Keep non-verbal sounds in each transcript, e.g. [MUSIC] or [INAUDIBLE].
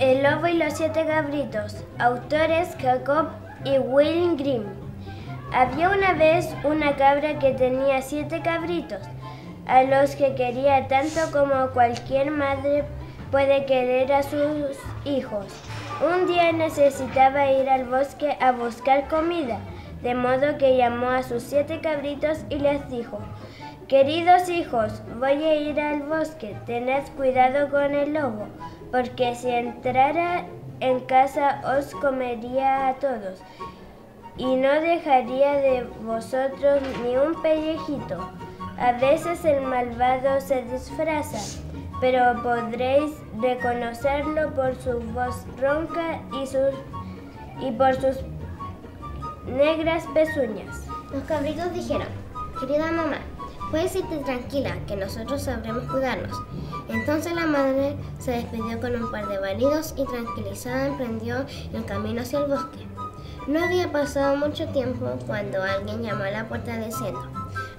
El lobo y los siete cabritos. Autores Jacob y Will Grimm. Había una vez una cabra que tenía siete cabritos, a los que quería tanto como cualquier madre puede querer a sus hijos. Un día necesitaba ir al bosque a buscar comida, de modo que llamó a sus siete cabritos y les dijo, Queridos hijos, voy a ir al bosque, tened cuidado con el lobo, porque si entrara en casa os comería a todos, y no dejaría de vosotros ni un pellejito. A veces el malvado se disfraza, pero podréis reconocerlo por su voz ronca y, sus, y por sus negras pezuñas. Los cabritos dijeron, querida mamá, puedes irte tranquila, que nosotros sabremos cuidarnos. Entonces la madre se despidió con un par de balidos y tranquilizada emprendió el camino hacia el bosque. No había pasado mucho tiempo cuando alguien llamó a la puerta diciendo,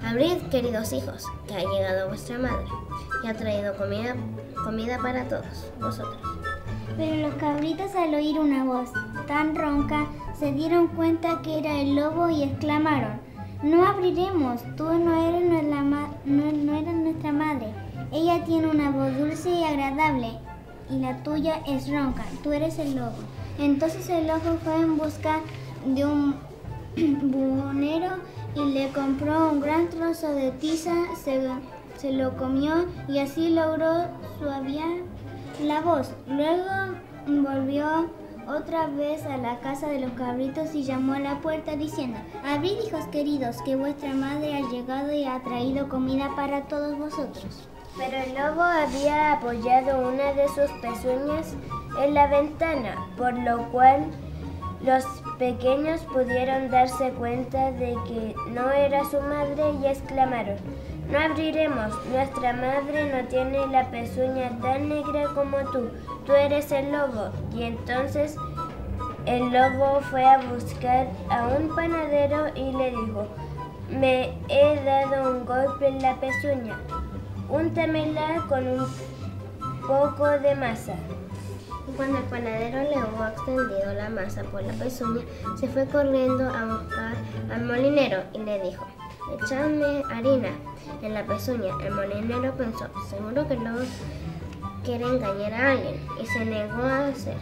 Abrid, queridos hijos, que ha llegado vuestra madre y ha traído comida, comida para todos vosotros. Pero los cabritos al oír una voz tan ronca se dieron cuenta que era el lobo y exclamaron, no abriremos, tú no eres, no eres nuestra madre. Ella tiene una voz dulce y agradable y la tuya es ronca, tú eres el lobo. Entonces el lobo fue en busca de un [CLEARS THROAT] buhonero y le compró un gran trozo de tiza, se, se lo comió y así logró suaviar la voz. Luego volvió otra vez a la casa de los cabritos y llamó a la puerta diciendo, Abrid hijos queridos, que vuestra madre ha llegado y ha traído comida para todos vosotros. Pero el lobo había apoyado una de sus pezuñas en la ventana, por lo cual los pequeños pudieron darse cuenta de que no era su madre y exclamaron, no abriremos, nuestra madre no tiene la pezuña tan negra como tú, tú eres el lobo. Y entonces el lobo fue a buscar a un panadero y le dijo, me he dado un golpe en la pezuña, úntamela con un poco de masa. Cuando el panadero le hubo extendido la masa por la pezuña, se fue corriendo a buscar al molinero y le dijo, echadme harina en la pezuña. El molinero pensó, seguro que lobo quiere engañar a alguien y se negó a hacer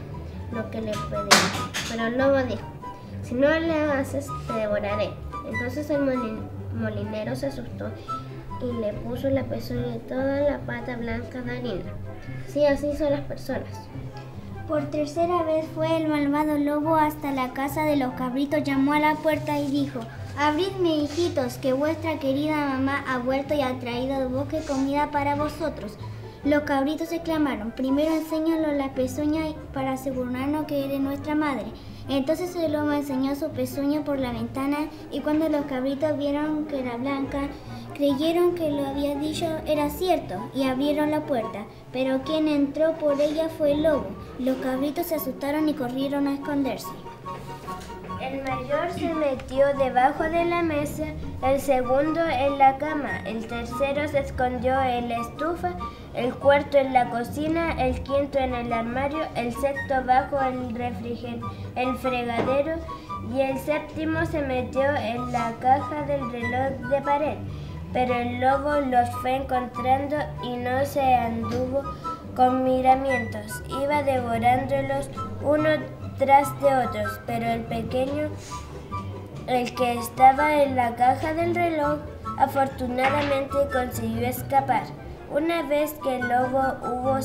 lo que le pedía. Pero el lobo dijo, si no le haces, te devoraré. Entonces el molinero se asustó y le puso la pezuña y toda la pata blanca de harina. Sí, así son las personas. Por tercera vez fue el malvado lobo hasta la casa de los cabritos, llamó a la puerta y dijo, Abridme, hijitos, que vuestra querida mamá ha vuelto y ha traído del bosque comida para vosotros. Los cabritos exclamaron, primero enséñalo la pezuña para asegurarnos que eres nuestra madre. Entonces el lobo enseñó su pezuña por la ventana y cuando los cabritos vieron que era blanca, creyeron que lo había dicho era cierto y abrieron la puerta. Pero quien entró por ella fue el lobo. Los cabritos se asustaron y corrieron a esconderse. El mayor se metió debajo de la mesa, el segundo en la cama, el tercero se escondió en la estufa, el cuarto en la cocina, el quinto en el armario, el sexto bajo el refriger el fregadero y el séptimo se metió en la caja del reloj de pared. Pero el lobo los fue encontrando y no se anduvo con miramientos, iba devorándolos uno tras de otros, pero el pequeño, el que estaba en la caja del reloj, afortunadamente consiguió escapar. Una vez que el lobo hubo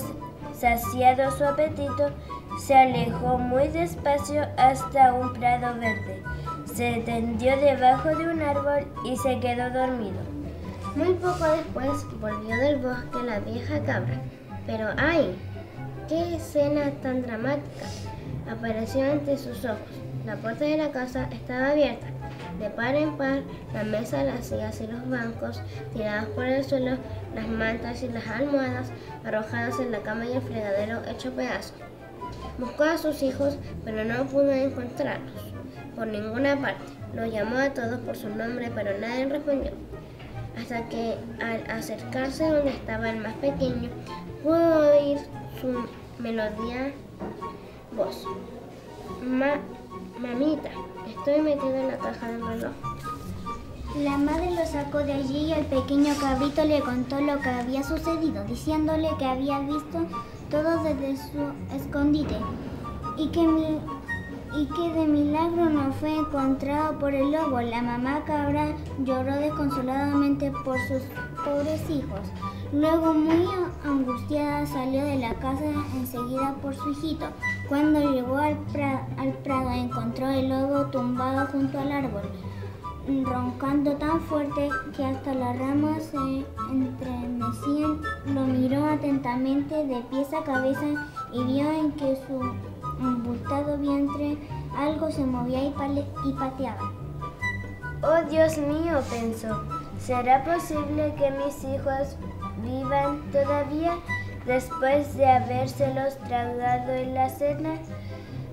saciado su apetito, se alejó muy despacio hasta un prado verde. Se tendió debajo de un árbol y se quedó dormido. Muy poco después volvió del bosque la vieja cabra. Pero ¡ay! ¡Qué escena tan dramática! Apareció ante sus ojos. La puerta de la casa estaba abierta. De par en par, la mesa, las sillas y los bancos tirados por el suelo, las mantas y las almohadas arrojadas en la cama y el fregadero hecho pedazos. Buscó a sus hijos, pero no pudo encontrarlos por ninguna parte. Los llamó a todos por su nombre, pero nadie respondió. Hasta que al acercarse donde estaba el más pequeño, pudo oír su melodía mamita, estoy metido en la caja del reloj. La madre lo sacó de allí y el pequeño cabrito le contó lo que había sucedido, diciéndole que había visto todo desde su escondite y que, y que de milagro no fue encontrado por el lobo. La mamá cabra lloró desconsoladamente por sus pobres hijos. Luego, muy angustiada, salió de la casa enseguida por su hijito. Cuando llegó al, prado, encontró el lobo tumbado junto al árbol roncando tan fuerte que hasta las ramas se entremecían, lo miró atentamente de pies a cabeza y vio en que su embustado vientre algo se movía y, y pateaba. Oh Dios mío, pensó, ¿será posible que mis hijos vivan todavía después de habérselos tragado en la cena?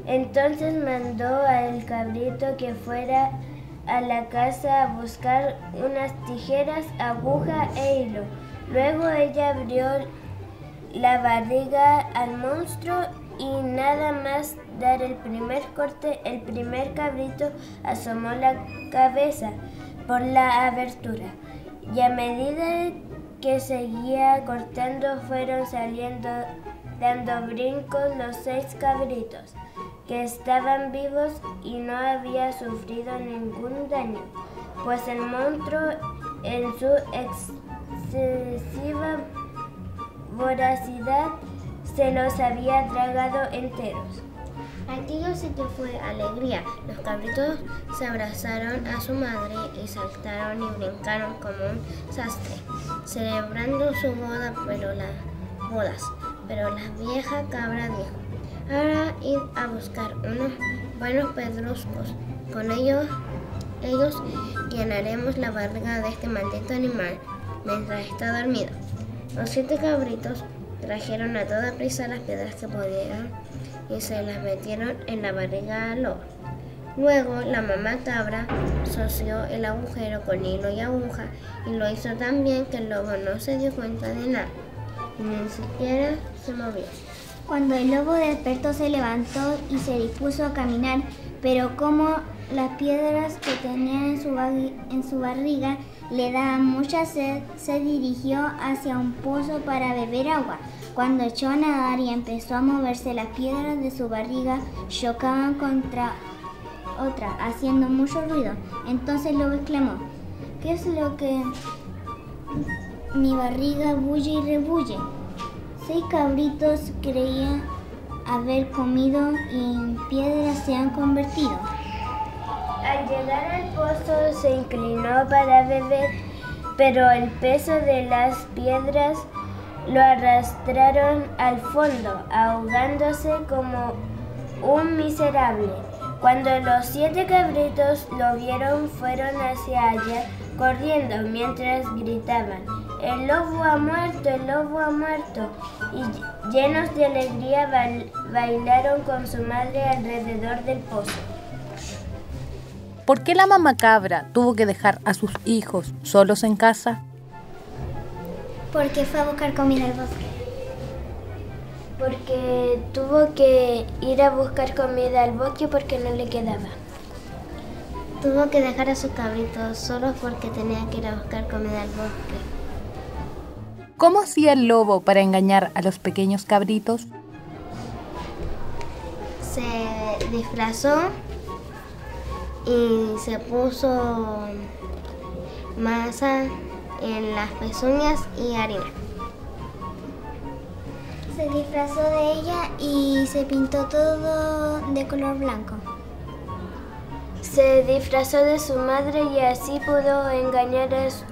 Entonces mandó al cabrito que fuera a la casa a buscar unas tijeras, aguja e hilo. Luego ella abrió la barriga al monstruo y nada más dar el primer corte, el primer cabrito asomó la cabeza por la abertura y a medida que seguía cortando fueron saliendo dando brincos los seis cabritos que estaban vivos y no había sufrido ningún daño, pues el monstruo en su excesiva voracidad se los había tragado enteros. Aquello sí que fue alegría. Los cabritos se abrazaron a su madre y saltaron y brincaron como un sastre, celebrando su boda, pero las bodas. Pero la vieja cabra dijo, Ahora ir a buscar unos buenos pedruscos. Con ellos, ellos llenaremos la barriga de este maldito animal mientras está dormido. Los siete cabritos trajeron a toda prisa las piedras que pudieron y se las metieron en la barriga al lobo. Luego la mamá cabra soció el agujero con hilo y aguja y lo hizo tan bien que el lobo no se dio cuenta de nada, ni siquiera se movió. Cuando el lobo despertó se levantó y se dispuso a caminar, pero como las piedras que tenía en su, en su barriga le daban mucha sed, se dirigió hacia un pozo para beber agua. Cuando echó a nadar y empezó a moverse, las piedras de su barriga chocaban contra otra, haciendo mucho ruido. Entonces lobo exclamó, ¿qué es lo que mi barriga bulle y rebulle? Seis cabritos creían haber comido y en piedras se han convertido. Al llegar al pozo se inclinó para beber, pero el peso de las piedras lo arrastraron al fondo, ahogándose como un miserable. Cuando los siete cabritos lo vieron, fueron hacia allá corriendo mientras gritaban, el lobo ha muerto, el lobo ha muerto. Y llenos de alegría bailaron con su madre alrededor del pozo. ¿Por qué la mamá cabra tuvo que dejar a sus hijos solos en casa? Porque fue a buscar comida al bosque. Porque tuvo que ir a buscar comida al bosque porque no le quedaba. Tuvo que dejar a sus cabritos solos porque tenía que ir a buscar comida al bosque. ¿Cómo hacía el lobo para engañar a los pequeños cabritos? Se disfrazó y se puso masa en las pezuñas y harina. Se disfrazó de ella y se pintó todo de color blanco. Se disfrazó de su madre y así pudo engañar a su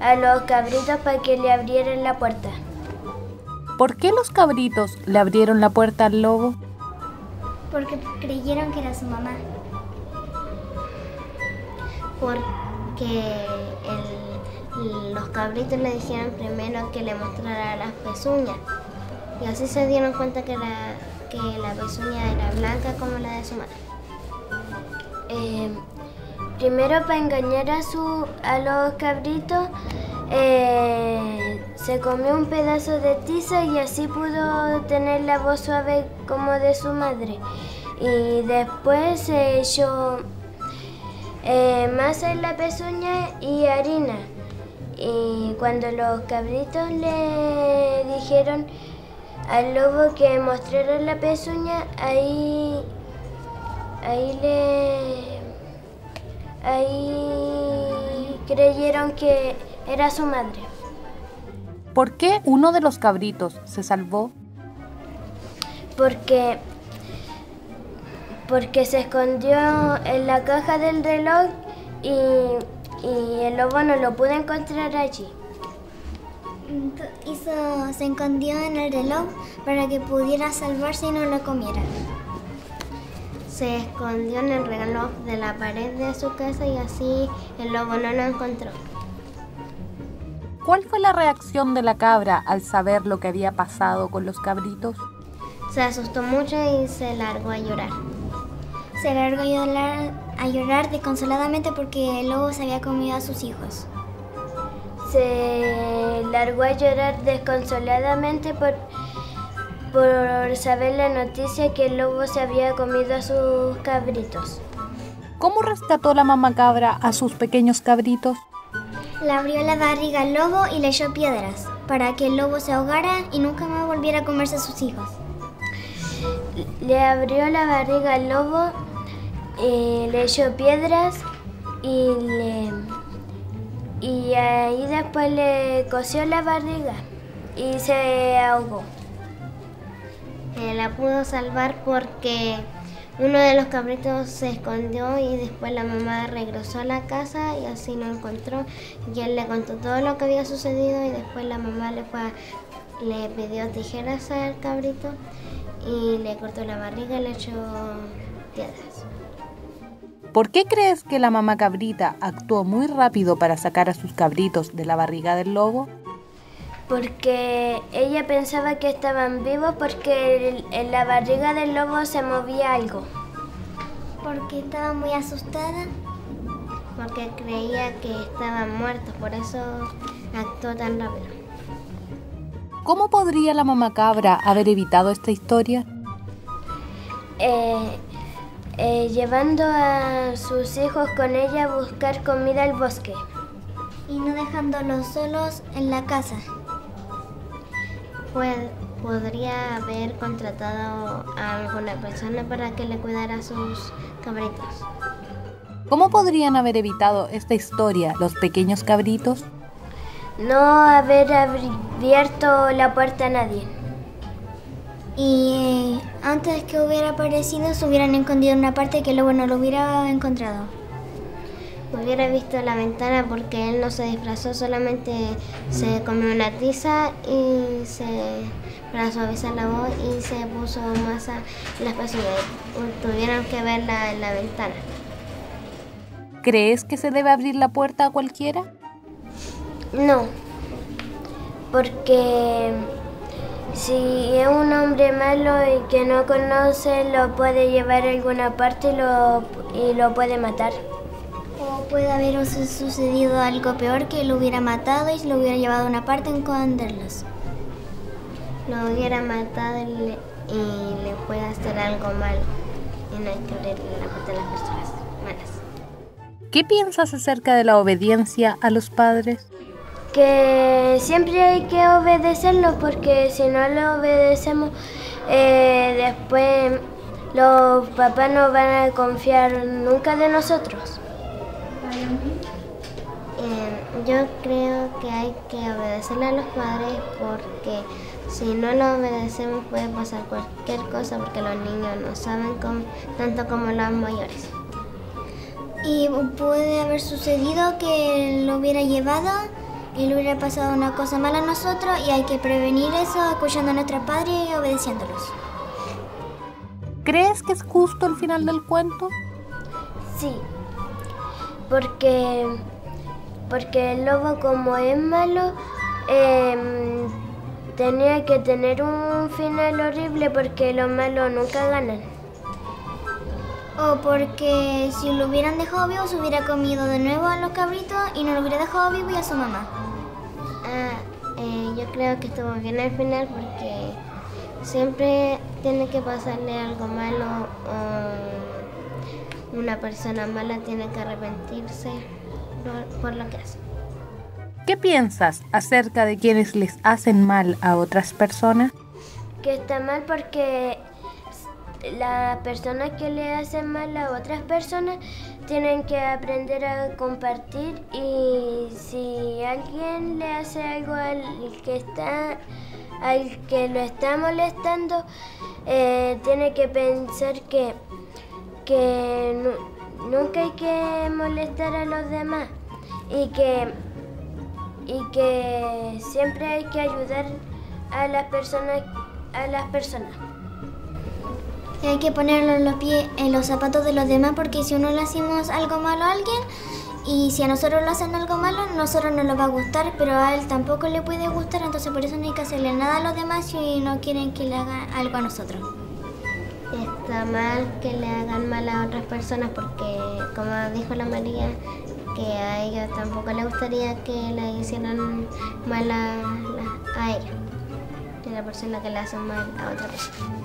a los cabritos para que le abrieran la puerta. ¿Por qué los cabritos le abrieron la puerta al lobo? Porque creyeron que era su mamá. Porque los cabritos le dijeron primero que le mostrara las pezuñas. Y así se dieron cuenta que la, que la pezuña era blanca como la de su madre. Eh, Primero para engañar a, su, a los cabritos eh, se comió un pedazo de tiza y así pudo tener la voz suave como de su madre. Y después se echó eh, masa en la pezuña y harina. Y cuando los cabritos le dijeron al lobo que mostrara la pezuña, ahí, ahí le, ahí creyeron que era su madre. ¿Por qué uno de los cabritos se salvó? Porque, porque se escondió en la caja del reloj y, y el lobo no lo pudo encontrar allí. Hizo, se escondió en el reloj para que pudiera salvarse y no lo comiera. Se escondió en el reloj de la pared de su casa y así el lobo no lo encontró. ¿Cuál fue la reacción de la cabra al saber lo que había pasado con los cabritos? Se asustó mucho y se largó a llorar. Se largó a llorar, a llorar desconsoladamente porque el lobo se había comido a sus hijos. Se largó a llorar desconsoladamente por, por saber la noticia que el lobo se había comido a sus cabritos. ¿Cómo rescató la mamá cabra a sus pequeños cabritos? Le abrió la barriga al lobo y le echó piedras para que el lobo se ahogara y nunca más volviera a comerse a sus hijos. Le abrió la barriga al lobo, eh, le echó piedras y, le, y ahí después le cosió la barriga y se ahogó. Eh, la pudo salvar porque uno de los cabritos se escondió y después la mamá regresó a la casa y así lo encontró. Y él le contó todo lo que había sucedido y después la mamá le, fue le pidió tijeras al cabrito y le cortó la barriga y le echó piedras. ¿Por qué crees que la mamá cabrita actuó muy rápido para sacar a sus cabritos de la barriga del lobo? Porque ella pensaba que estaban vivos porque en la barriga del lobo se movía algo. Porque estaba muy asustada. Porque creía que estaban muertos, por eso actuó tan rápido. ¿Cómo podría la mamá cabra haber evitado esta historia? Eh, eh, llevando a sus hijos con ella a buscar comida al bosque. Y no dejándolos solos en la casa. Pues, podría haber contratado a alguna persona para que le cuidara a sus cabritos. ¿Cómo podrían haber evitado esta historia los pequeños cabritos? No haber abierto la puerta a nadie. Y eh, antes que hubiera aparecido, se hubieran escondido en una parte que luego no lo hubiera encontrado. Hubiera visto la ventana porque él no se disfrazó, solamente se comió una tiza y se para suavizar la voz y se puso masa en las personas. Tuvieron que verla en la ventana. ¿Crees que se debe abrir la puerta a cualquiera? No, porque si es un hombre malo y que no conoce, lo puede llevar a alguna parte y lo, y lo puede matar. O puede haber sucedido algo peor que lo hubiera matado y lo hubiera llevado a una parte en esconderlos. Lo hubiera matado y le, y le puede hacer algo malo. Y no hay que abrirle la puerta a las personas malas. ¿Qué piensas acerca de la obediencia a los padres? Que siempre hay que obedecerlos porque si no lo obedecemos, eh, después los papás no van a confiar nunca de nosotros. Eh, yo creo que hay que obedecerle a los padres porque si no lo obedecemos puede pasar cualquier cosa porque los niños no saben cómo, tanto como los mayores. Y puede haber sucedido que lo hubiera llevado y le hubiera pasado una cosa mala a nosotros y hay que prevenir eso escuchando a nuestros padres y obedeciéndolos. ¿Crees que es justo el final del cuento? Sí, porque, porque el lobo como es malo, eh, tenía que tener un final horrible porque los malos nunca ganan. O porque si lo hubieran dejado vivo se hubiera comido de nuevo a los cabritos y no lo hubiera dejado vivo y a su mamá. Ah, eh, yo creo que estuvo bien al final porque siempre tiene que pasarle algo malo o una persona mala tiene que arrepentirse por, por lo que hace. ¿Qué piensas acerca de quienes les hacen mal a otras personas? Que está mal porque las personas que le hacen mal a otras personas tienen que aprender a compartir y si alguien le hace algo al que está al que lo está molestando eh, tiene que pensar que que nu- nunca hay que molestar a los demás y que y que siempre hay que ayudar a las personas a las personas Y hay que ponerlo en los pies, en los zapatos de los demás porque si uno le hacemos algo malo a alguien y si a nosotros le hacen algo malo, a nosotros no nos va a gustar, pero a él tampoco le puede gustar, entonces por eso no hay que hacerle nada a los demás si no quieren que le hagan algo a nosotros. Está mal que le hagan mal a otras personas porque, como dijo la María, que a ellos tampoco les gustaría que le hicieran mal a, a ella, a la persona que le hacen mal a otra persona.